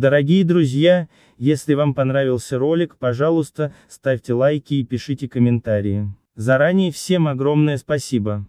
Дорогие друзья, если вам понравился ролик, пожалуйста, ставьте лайки и пишите комментарии. Заранее всем огромное спасибо.